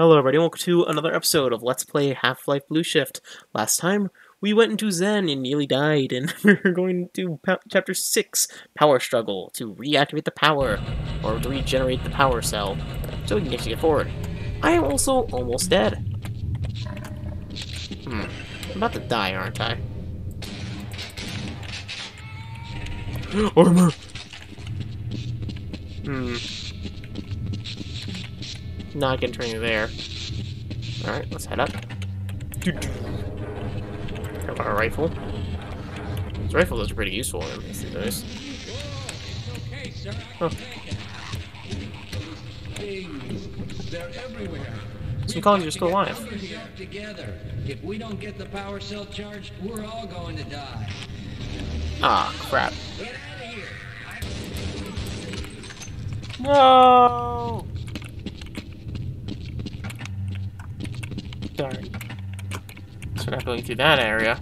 Hello everybody, welcome to another episode of Let's Play Half-Life Blue Shift. Last time, we went into Xen and nearly died, and we're going to Chapter 6, Power Struggle, to reactivate the power, or to regenerate the power cell, so we can actually get forward. I am also almost dead. Hmm, I'm about to die, aren't I? Armor! Hmm. Not getting training there. Alright, let's head up. Got our rifle. This rifle is pretty useful in these. They're. Some colleagues are still alive. If we don't get the power cell charged, we're all going to die. Ah, crap. Get out of here. No! Darn. So we're not going through that area.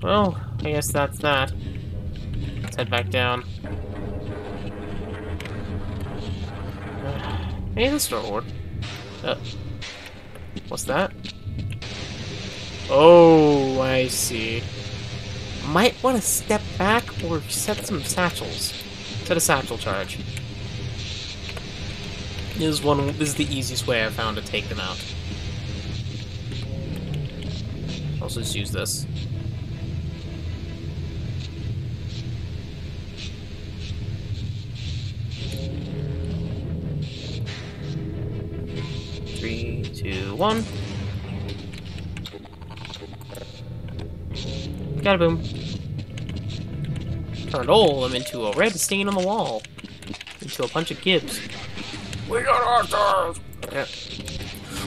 Well, I guess that's that. Let's head back down. Hey, this door reward. Uh, what's that? Oh, I see. Might want to step back or set some satchels. Set a satchel charge. Is one. Is the easiest way I've found to take them out. Also, just use this. Three, two, one. Got a boom. Turned all of them into a red stain on the wall. Into a bunch of gibs. We got ourselves! Yeah.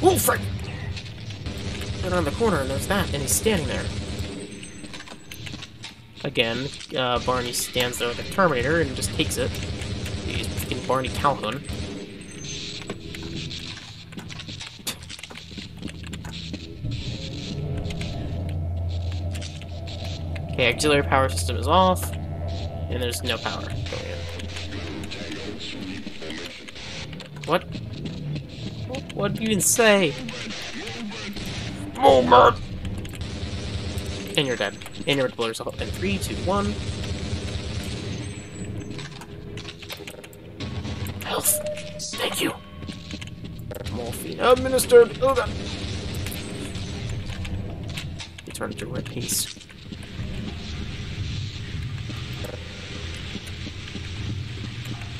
Oh, frick! Right around the corner, and there's that, and he's standing there. Again, uh, Barney stands there like a Terminator and just takes it. He's freaking Barney Calhoun. Okay, auxiliary power system is off, and there's no power What? What do you even say? Moment! And you're dead. And you're blow yourself up in three, two, one. Health. Thank you. Morphine administered. Oh god. You turn into red piece.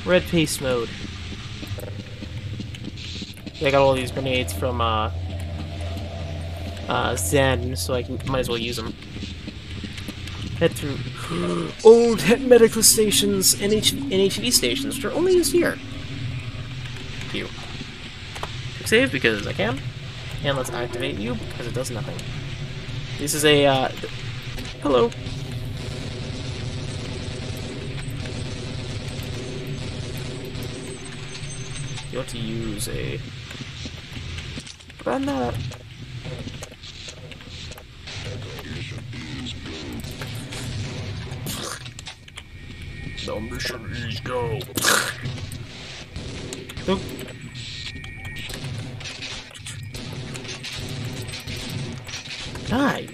Red paste mode. I got all these grenades from uh, uh, Xen, so I can might as well use them. Head through old medical stations and, stations, which are only used here. You. Save because I can, and let's activate you because it does nothing. This is a uh, hello. You want to use a granite. The mission is go. Oop. Die,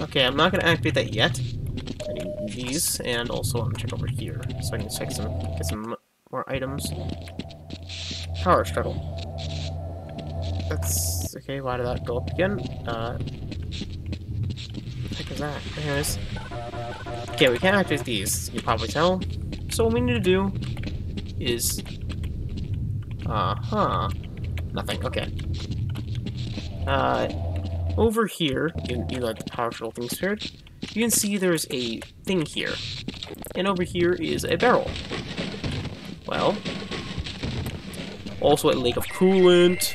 Okay, I'm not gonna activate that yet. I need these, and also I'm gonna check over here, so I can check some get some more items. Power struggle. That's okay. Why did that go up again? Uh, heck is that? Anyways. Okay, we can't activate these, you probably tell. So what we need to do is... Uh-huh. Nothing, okay. Uh, over here, you, you got the power thing you can see there's a thing here. And over here is a barrel. Well, also a lake of coolant.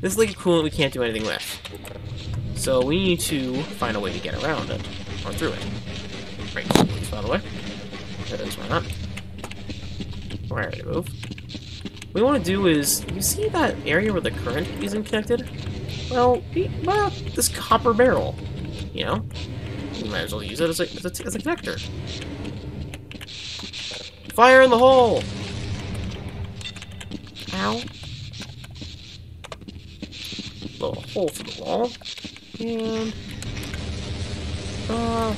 This lake of coolant we can't do anything with. So we need to find a way to get around it, or through it. Right, by the way. That is why not. Where to move? We want to do is, you see that area where the current isn't connected? Well, we, well, this copper barrel, you know? We might as well use it as a, as a, as a connector. Fire in the hole! Ow. Little hole for the wall. And... Uh...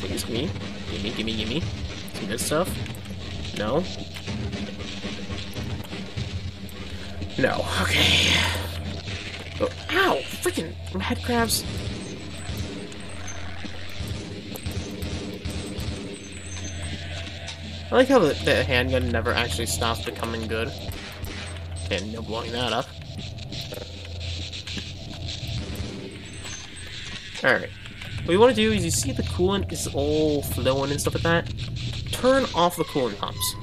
Please, gimme. Gimme, gimme, gimme. Good stuff. No. No. Okay. Oh, ow! Freaking head crabs. I like how the, the handgun never actually stops becoming good. Okay, no blowing that up. Alright. What you want to do is you see the coolant is all flowing and stuff like that. Turn off the coolant pumps.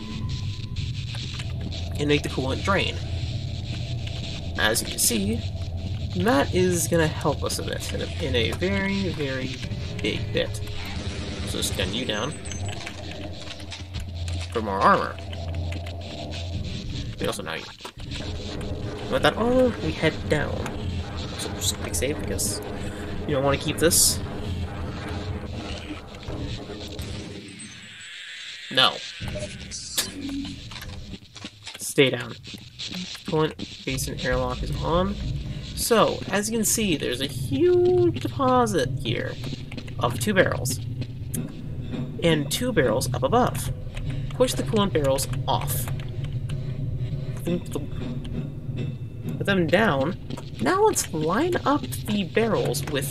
And make the coolant drain. As you can see, that is going to help us a bit in a, in a very, very big bit. So just gun you down for more armor. We also now. With that armor, we head down. So just quick save because you don't want to keep this. No. Stay down. Coolant basin airlock is on. So, as you can see, there's a huge deposit here of two barrels. And two barrels up above push the coolant barrels off. Put them down. Now let's line up the barrels with...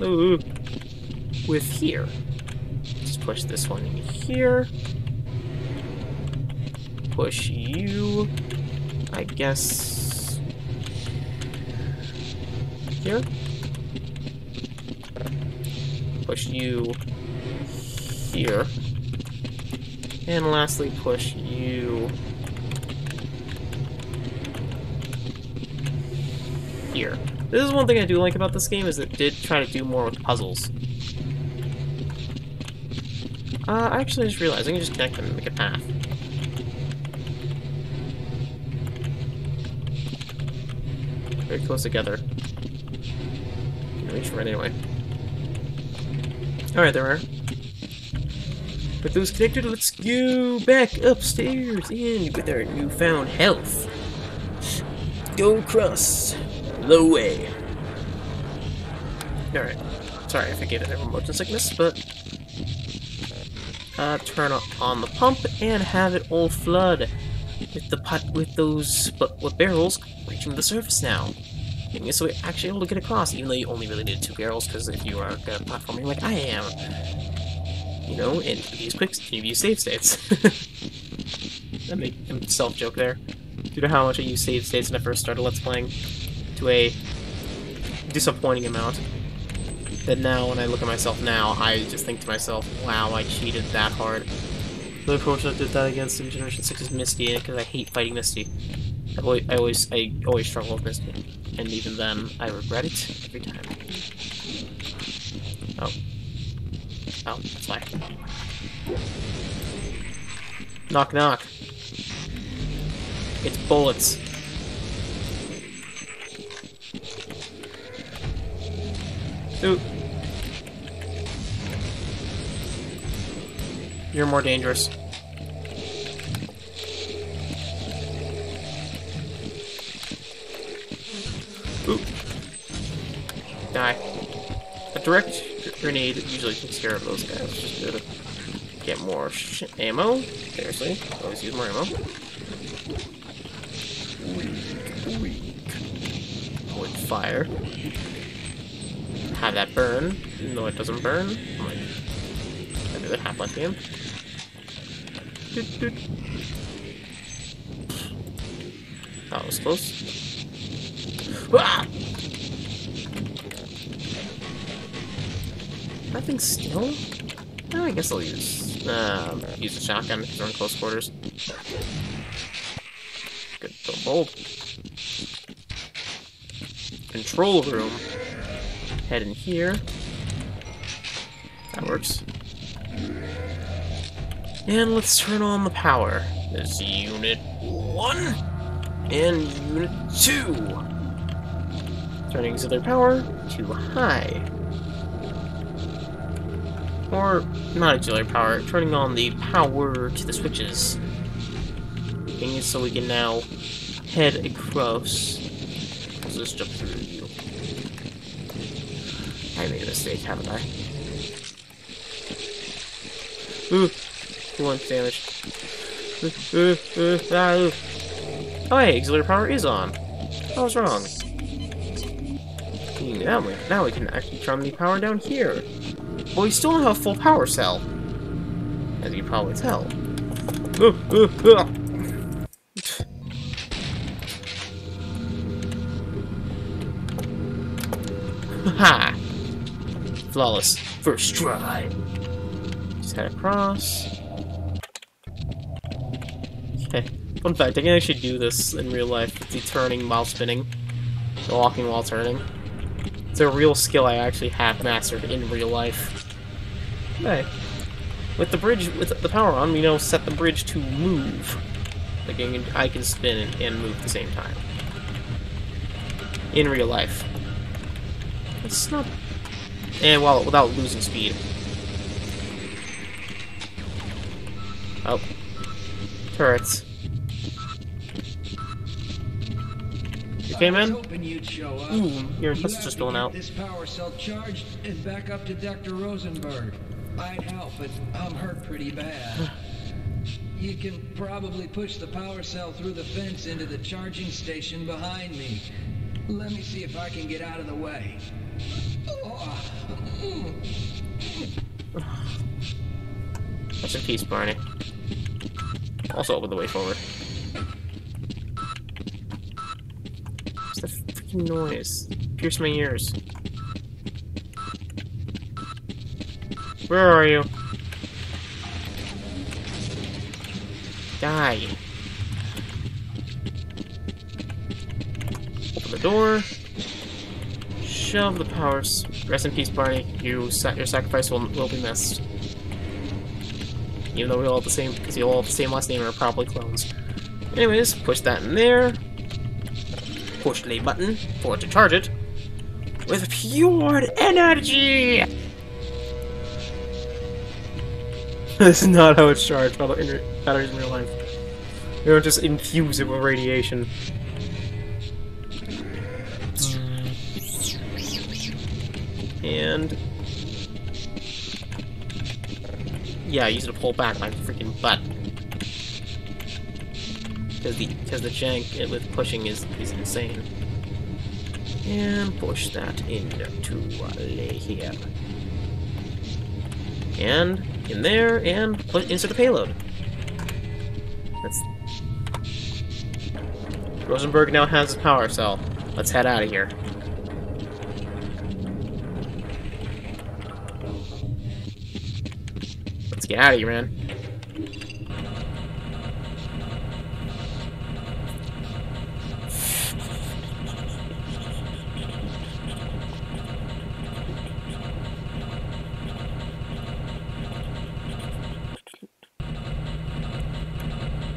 Ooh, with here. Push this one in here. Push you, I guess... Here? Push you here. And lastly, push you here. This is one thing I do like about this game, is it did try to do more with puzzles. Uh, I actually just realized I can just connect them and make a path. Very close together. Can reach for it anyway. Alright, there we are. With those connected, let's go back upstairs and with our newfound health. Go cross the way. Alright. Sorry if I gave it a motion sickness, but... Uh, turn on the pump and have it all flood with the pot with those but with barrels reaching the surface now. So we're actually able to get across, even though you only really need two barrels, because if you are platforming like I am, you know, and use quick use save states. that make self joke there. Due to how much I use save states when I first started Let's Playing, to a disappointing amount. That now, when I look at myself now, I just think to myself, wow, I cheated that hard. The approach I did that against in Generation 6 is Misty, because I hate fighting Misty. i always, I always, I always struggle with Misty. And even then, I regret it every time. Oh. Oh, that's fine. Knock, knock. It's bullets. Ooh. You're more dangerous. Die. A direct grenade usually takes care of those guys. Just to get more ammo. Seriously, always use more ammo. Avoid fire. Have that burn, though it doesn't burn. Like every other Half-Life game. That was close. Ah! Nothing still? Oh, I guess I'll use um, use the shotgun if we're in close quarters. Good, so bold. Control room. Head in here. That works. And let's turn on the power. There's unit one and unit two. Turning auxiliary power to high. Or not auxiliary power, turning on the power to the switches. So we can now head across. Let's just jump through you. I made a mistake, haven't I? Ooh, too much damage. Oh hey, auxiliary power is on. I was wrong. Now we, now we can actually turn the power down here. But we still don't have a full power cell. As you probably tell. Ha! Flawless. First try. Just head across. Okay. Fun fact, I can actually do this in real life the turning while spinning. The walking while turning. It's a real skill I actually have mastered in real life. Hey. With the bridge, with the power on, we now set the bridge to move. Like I can, I can spin and, move at the same time. In real life. It's not... And well, without losing speed. Oh. Turrets. You came in? hoping you'd show up. Ooh, your You test just going out. This power cell charged and back up to Dr. Rosenberg. I'd help, but I'm hurt pretty bad. You can probably push the power cell through the fence into the charging station behind me. Let me see if I can get out of the way. Oh, Rest in peace, Barney. Also open the way forward. What's the freaking noise? Pierce my ears. Where are you? Die. Open the door. Shove the powers. Rest in peace, Barney. You, sa your sacrifice will, will be missed. Even though we all have the same, because you all have the same last name and are probably clones. Anyways, push that in there. Push the button for it to charge it. With pure energy! this is not how it's charged by the batteries in real life. You don't just infuse it with radiation. And yeah, I use it to pull back my freaking butt. Because the because the jank with pushing is is insane. And push that into here. And in there, and put insert the payload. That's Rosenberg now has his power cell. Let's head out of here. Let's get out of here, man.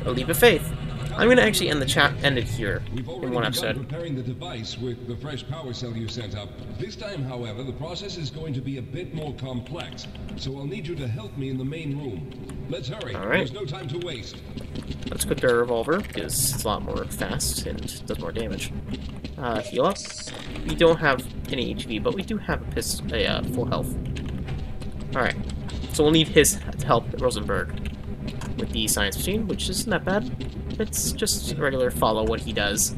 A leap of faith. I'm gonna actually end the chat, end it here in already one episode. preparing the device with the fresh power cell you sent up. This time, however, the process is going to be a bit more complex, so I'll need you to help me in the main room. Let's hurry. All right. There's no time to waste. Let's equip our revolver, because it's a lot more fast and does more damage. Uh, heal up. We don't have any HP, but we do have a, pist a uh, full health. Alright, so we'll need his to help Rosenberg with the science machine, which isn't that bad. It's just regular follow what he does.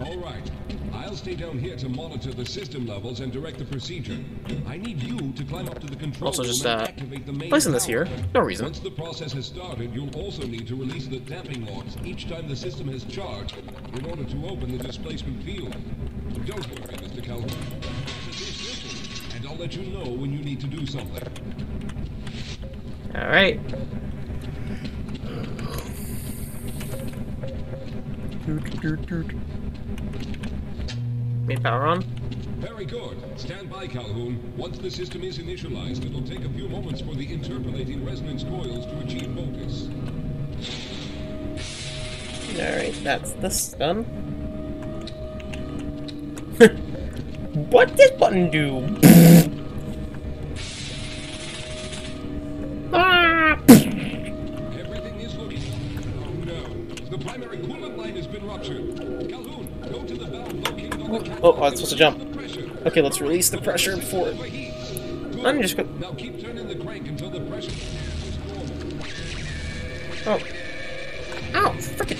All right. I'll stay down here to monitor the system levels and direct the procedure. I need you to climb up to the control Also just, uh, activate the main placing this here. No reason. Once the process has started, you'll also need to release the damping locks each time the system has charged in order to open the displacement field. Don't worry, Mr. Calhoun. The process is simple, and I'll let you know when you need to do something. Alright. Main power on. Very good. Stand by, Calhoun. Once the system is initialized, it'll take a few moments for the interpolating resonance coils to achieve focus. Alright, that's this done. what does button do? supposed to jump. Okay, let's release the pressure before. I'm just go- Now keep turning the crank until the pressure. Oh. Ow! Frickin'.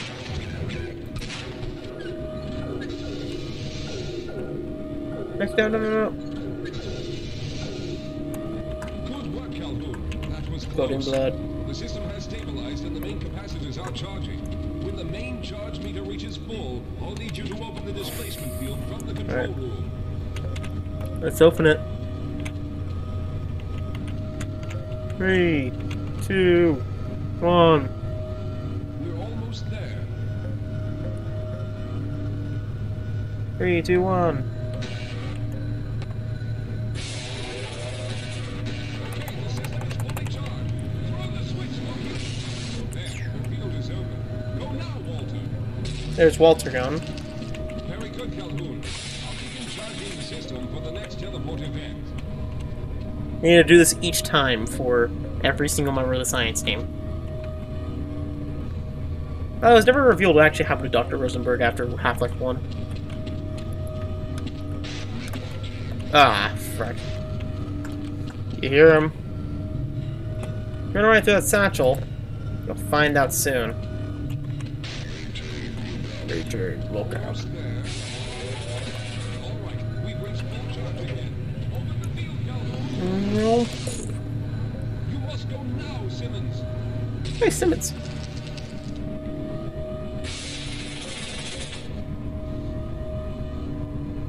Next down, no, no, no. Good work, Calhoun. That was Blood in close. blood. The system has stabilized and the main capacitors are charging. The main charge meter reaches full, I'll need you to open the displacement field from the control Alright. room. Let's open it. Three, two, one. We're almost there. Three, two, one. There's Walter gone. Very good, Calhoun. I'll begin charging the system for the next teleport event. We need to do this each time for every single member of the science team. Oh, it was never revealed what actually happened to Dr. Rosenberg after Half-Life 1. Ah, frick. You hear him? You're gonna run right through that satchel. You'll find out soon. Field, Calhoun. No. You must go now, Simmons. Hey, Simmons.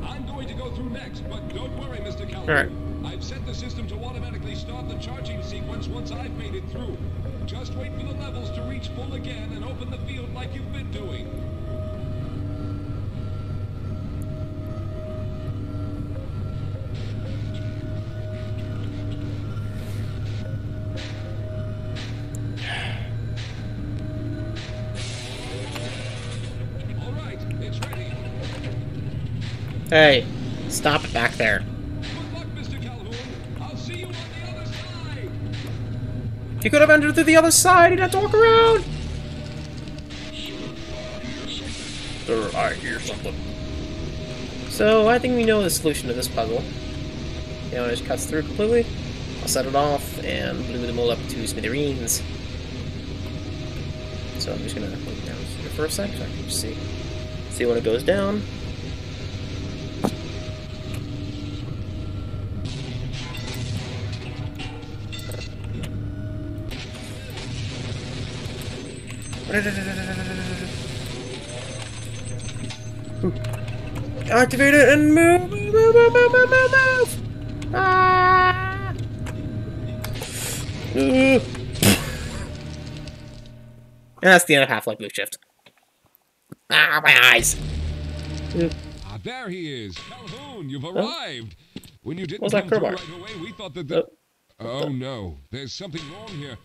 I'm going to go through next, but don't worry, Mr. Calhoun. All right. I've set the system to automatically start the charging sequence once I've made it through. Just wait for the levels to reach full again and open the field like you've been doing. Hey, stop back there. Good luck, Mr. Calhoun. I'll see you on the other side. You could have entered through the other side. You'd have to walk around. Sir, I hear something. So I think we know the solution to this puzzle. You know, it just cuts through completely. I'll set it off and blew them all up to smithereens. So I'm just gonna look down here for a sec so I can just see see when it goes down. Activate it and move, move, move, move, move, move, move. Ah! And that's the end of Half-Life Blue Shift. Ah, my eyes. Ah, there he is. Calhoun, you've arrived. When you didn't What's that come through crowbar? right away, we thought that the... Oh. Oh, no. There's something wrong here.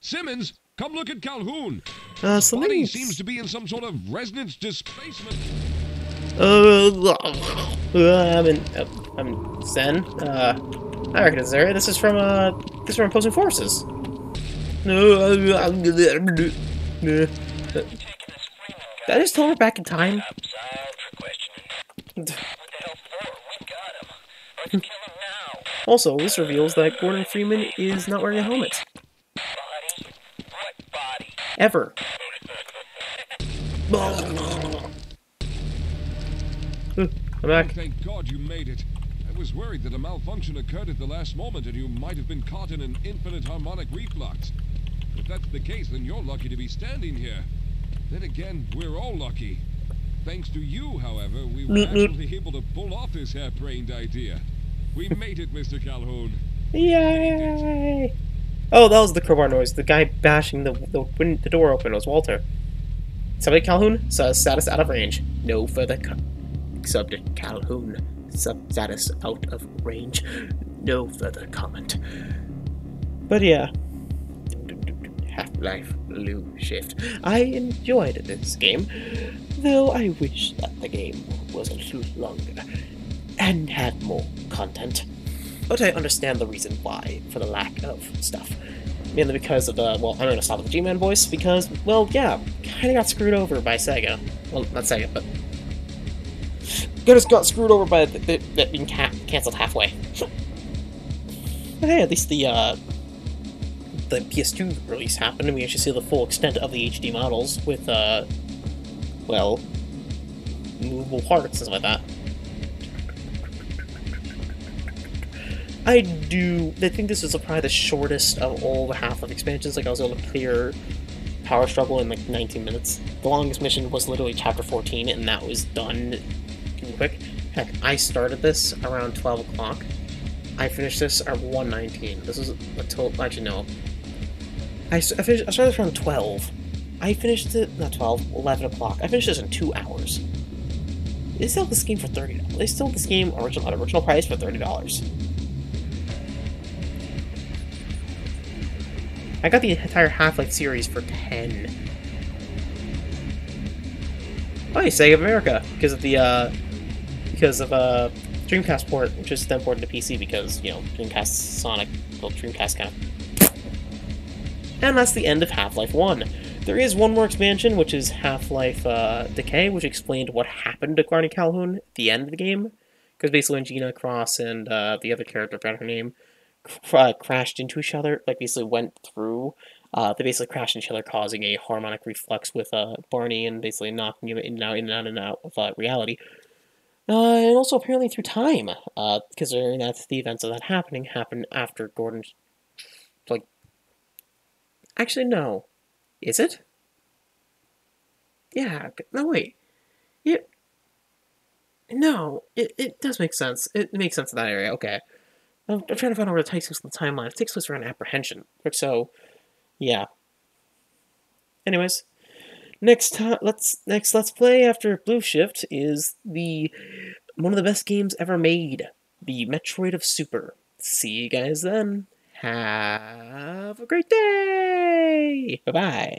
Simmons, come look at Calhoun. Uh, something. seems to be in some sort of resonance displacement. Uh, I'm in. Uh, I'm Xen. Uh, I reckon it's there. This is from uh, this is from opposing forces. No, I'm Did I just tell her back in time? Outside for questioning. What the hell for? We got him. Let's kill him now. Also, this reveals that Gordon Freeman is not wearing a helmet Body? What body? Ever. Hmm, I'm back. Thank God you made it. I was worried that a malfunction occurred at the last moment and you might have been caught in an infinite harmonic reflux. If that's the case, then you're lucky to be standing here. Then again, we're all lucky. Thanks to you, however, we were Meep, meep. actually able to pull off this harebrained idea. We made it, Mr. Calhoun. Yay! Oh, that was the crowbar noise. The guy bashing the the, win- the door open was Walter. Subject Calhoun says status out of range. No further co- subject Calhoun sub status out of range. No further comment. But yeah, Half-Life Blue Shift. I enjoyed this game, though I wish that the game was a little longer and had more content. But I understand the reason why for the lack of stuff. Mainly because of the, well, I'm gonna stop with the G-Man voice because, well, yeah, kinda got screwed over by Sega. Well, not Sega, but just got screwed over by that being ca- canceled halfway. but hey, at least the uh, the PS2 release happened, and we actually see the full extent of the HD models with, uh, well, movable parts and stuff like that. I do... I think this is probably the shortest of all the Half-Life expansions. Like, I was able to clear Power Struggle in, like, 19 minutes. The longest mission was literally Chapter 14, and that was done quick. Heck, I started this around 12 o'clock. I finished this at 1.19. This is a total... Actually, no. I, I, finished, I started this around 12. I finished it... Not 12. 11 o'clock. I finished this in two hours. They sell this game for $30. They sold this game original, at original price for $30. I got the entire Half-Life series for 10. Oh, hey, Sega of America, because of the, uh, because of, uh, Dreamcast port, which is then ported to PC because, you know, Dreamcast Sonic, well, Dreamcast kind of... And that's the end of Half-Life 1. There is one more expansion, which is Half-Life, uh, Decay, which explained what happened to Barney Calhoun at the end of the game. Because basically when Gina Cross and, uh, the other character, I forgot her name, uh, crashed into each other, like basically went through. Uh, they basically crashed into each other, causing a harmonic reflux with uh, Barney and basically knocking him in and out, in and out, and out of uh, reality. Uh, and also apparently through time, uh, considering that the events of that happening happened after Gordon, like, actually no, is it? Yeah, no wait, it, no, it, it does make sense. It makes sense in that area. Okay. I'm, I'm trying to find out where it takes place in the timeline. It takes place around apprehension. So, yeah. Anyways, next time, let's next let's play after Blue Shift is the one of the best games ever made, the Metroid of Super. See you guys then. Have a great day. Bye bye.